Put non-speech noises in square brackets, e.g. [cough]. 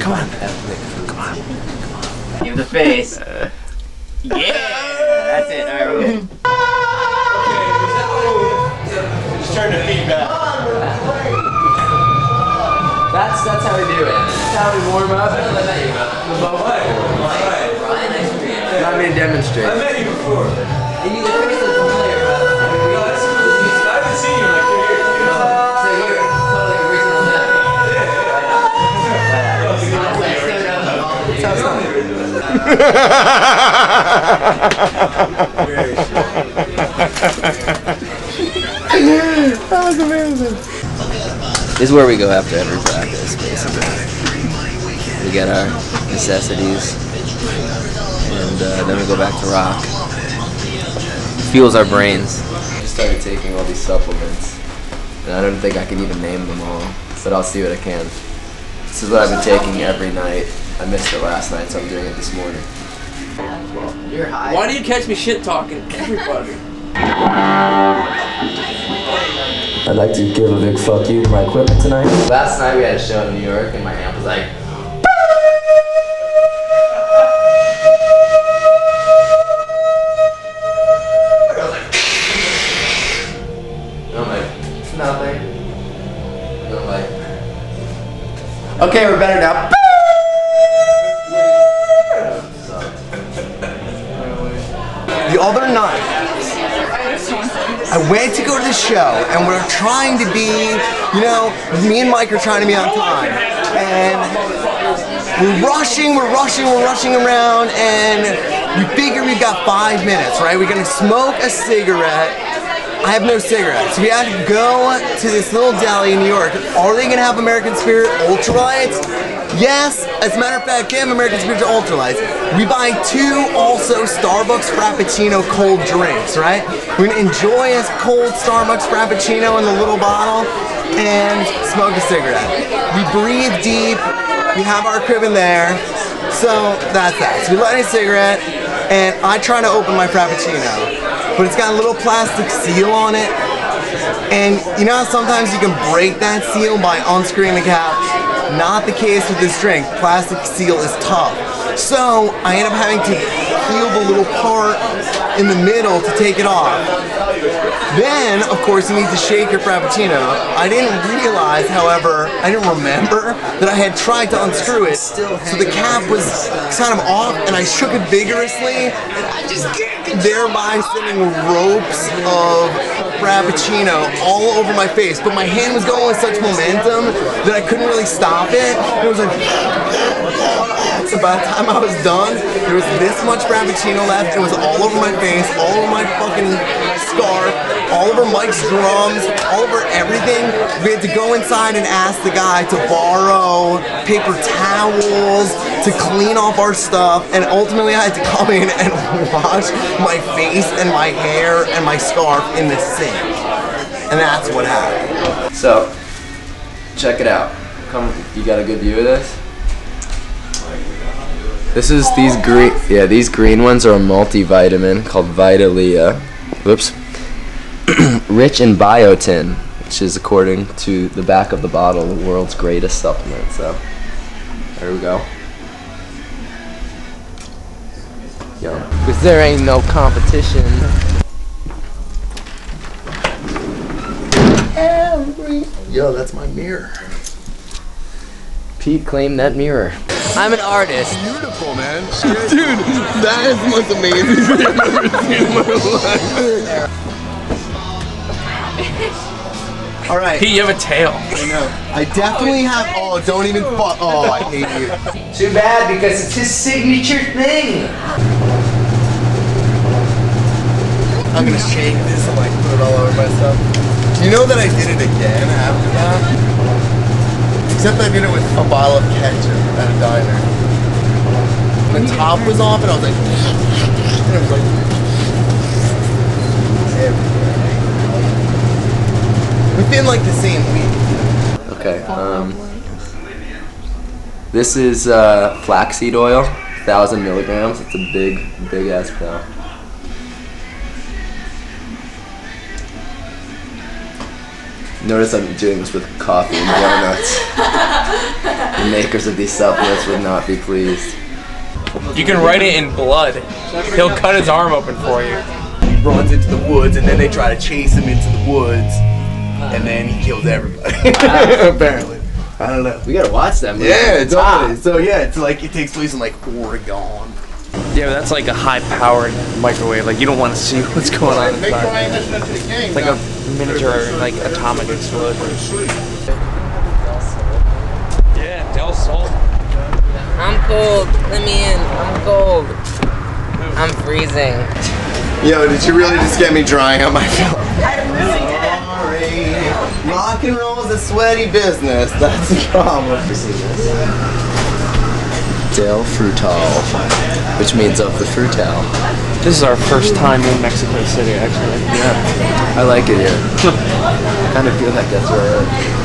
Come on. Come on. Come on. Give the face. [laughs] yeah. That's it. All right, we're good. Just turn the feedback. That's that's how we do it. That's how we warm up. I don't let that you go. Ryan, nice to meet. Let me demonstrate. I met you before. This is where we go after every practice, basically. We get our necessities, and uh, then we go back to rock. Fuels our brains. I started taking all these supplements, and I don't think I can even name them all, but I'll see what I can. This is what I've been taking every night. I missed it last night, so I'm doing it this morning. You're high. Why do you catch me shit talking everybody? I'd like to give a big fuck you to my equipment tonight. Last night we had a show in New York, and my amp was like. I'm like, it's nothing. Like, okay, we're better now. The other night, I went to go to the show, and we're trying to be, you know, me and Mike are trying to be on time, and we're rushing, we're rushing, we're rushing around, and we figure we've got five minutes, right? We're gonna smoke a cigarette. I have no cigarettes. We had to go to this little deli in New York. Are they gonna have American Spirit Ultralights? Yes, as a matter of fact, have American Spirit Ultralights. We buy two also Starbucks Frappuccino cold drinks, right? We're gonna enjoy a cold Starbucks Frappuccino in the little bottle and smoke a cigarette. We breathe deep, we have our crib in there, so that's that. So we light a cigarette, and I try to open my Frappuccino, but it's got a little plastic seal on it, and you know sometimes you can break that seal by unscrewing the cap? Not the case with this drink. Plastic seal is tough. So I end up having to peel the little part in the middle to take it off. Then, of course, you need to shake your Frappuccino. I didn't realize, however, I didn't remember that I had tried to unscrew it. So the cap was kind of off, and I shook it vigorously, thereby sending ropes of Frappuccino all over my face. But my hand was going with such momentum that I couldn't really stop it. It was like. [laughs] By the time I was done, there was this much Frappuccino left. It was all over my face, all over my fucking scarf, all over Mike's drums, all over everything. We had to go inside and ask the guy to borrow paper towels to clean off our stuff, and ultimately I had to come in and [laughs] wash my face and my hair and my scarf in the sink. And that's what happened. So, check it out. Come, you got a good view of this? This is these green, yeah, these green ones are a multivitamin called Vitalia. Whoops. Rich in biotin, which is according to the back of the bottle, the world's greatest supplement. So, there we go. Yum. Cause there ain't no competition. Yo, that's my mirror. Pete claimed that mirror. I'm an artist. Beautiful, man. [laughs] Dude, that is the most amazing thing I've ever seen in my life. All right. Pete, you have a tail. I know. I definitely oh, have. Oh, don't even fuck. Oh, I hate you. Too bad because it's his signature thing. I'm gonna shake this and like put it all over myself. You know that I did it again after that? Except I did it with a bottle of ketchup at a diner. The top was off and I was like, [laughs] and it was like Within like the same week. Okay. Um, this is uh, flaxseed oil, thousand milligrams. It's a big, big ass pill. Notice I'm doing this with coffee and donuts. [laughs] the makers of these supplements would not be pleased. You can write it in blood. He'll cut his arm open for you. He runs into the woods, and then they try to chase him into the woods, and then he kills everybody. [laughs] Apparently, I don't know. We gotta watch that movie. Yeah, it's on So yeah, it's like it takes place in like Oregon. Yeah, but that's like a high-powered microwave. Like you don't want to see [laughs] what's going on inside. It's like a miniature, like atomic explosion. Yeah, Del Sol. I'm cold. Let me in. I'm cold. I'm freezing. Yo, did you really just get me drying on my [laughs] film? I really did. Rock and roll is a sweaty business. [laughs] That's the problem. Del Frutal, which means of the frutal. This is our first time in Mexico City, actually. Yeah, I like it here. I kind of feel like that's where